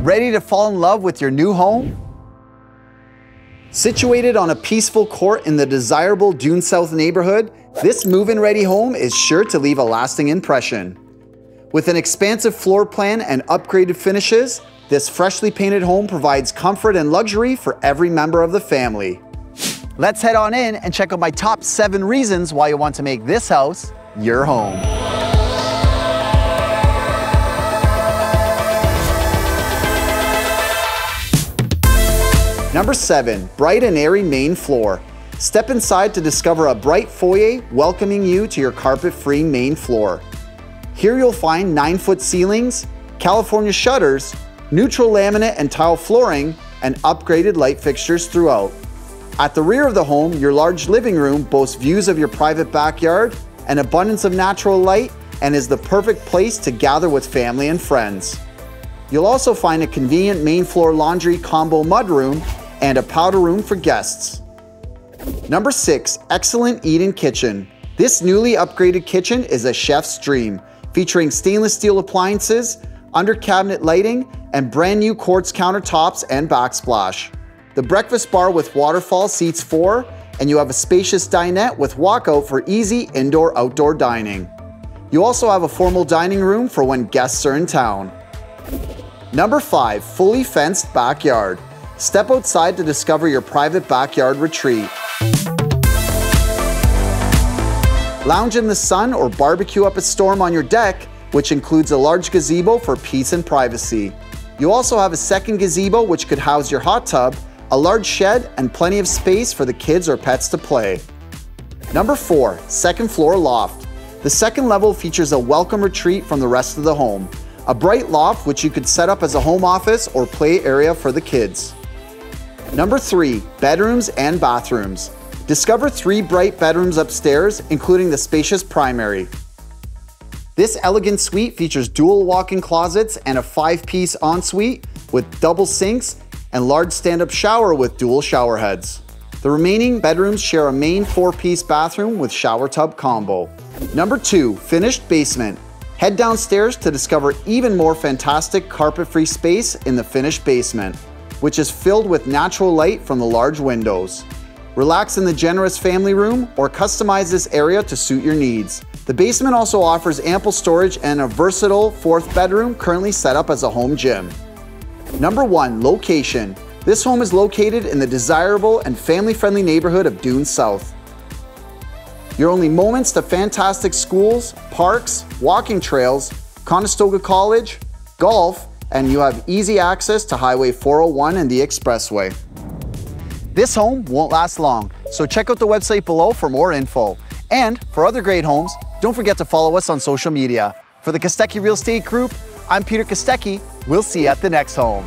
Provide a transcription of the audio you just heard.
Ready to fall in love with your new home? Situated on a peaceful court in the desirable Doon South neighborhood, this move-in ready home is sure to leave a lasting impression. With an expansive floor plan and upgraded finishes, this freshly painted home provides comfort and luxury for every member of the family. Let's head on in and check out my top seven reasons why you want to make this house your home. Number seven, bright and airy main floor. Step inside to discover a bright foyer welcoming you to your carpet-free main floor. Here you'll find 9-foot ceilings, California shutters, neutral laminate and tile flooring, and upgraded light fixtures throughout. At the rear of the home, your large living room boasts views of your private backyard, an abundance of natural light, and is the perfect place to gather with family and friends. You'll also find a convenient main floor laundry combo mudroom and a powder room for guests. Number 6. Excellent eat-in kitchen. This newly upgraded kitchen is a chef's dream, featuring stainless steel appliances, under cabinet lighting, and brand new quartz countertops and backsplash. The breakfast bar with waterfall seats four, and you have a spacious dinette with walkout for easy indoor-outdoor dining. You also have a formal dining room for when guests are in town. Number 5. Fully fenced backyard. Step outside to discover your private backyard retreat. Lounge in the sun or barbecue up a storm on your deck, which includes a large gazebo for peace and privacy. You also have a second gazebo which could house your hot tub, a large shed, and plenty of space for the kids or pets to play. Number four, second floor loft. The second level features a welcome retreat from the rest of the home. A bright loft which you could set up as a home office or play area for the kids. Number 3. Bedrooms and bathrooms. Discover three bright bedrooms upstairs, including the spacious primary. This elegant suite features dual walk-in closets and a five-piece ensuite with double sinks and large stand-up shower with dual shower heads. The remaining bedrooms share a main four-piece bathroom with shower tub combo. Number 2. Finished basement. Head downstairs to discover even more fantastic carpet-free space in the finished basement, which is filled with natural light from the large windows. Relax in the generous family room or customize this area to suit your needs. The basement also offers ample storage and a versatile fourth bedroom currently set up as a home gym. Number 1. Location. This home is located in the desirable and family-friendly neighborhood of Doon South. You're only moments to fantastic schools, parks, walking trails, Conestoga College, golf, and you have easy access to Highway 401 and the Expressway. This home won't last long, so check out the website below for more info. And for other great homes, don't forget to follow us on social media. For the Kostecki Real Estate Group, I'm Peter Kostecki. We'll see you at the next home.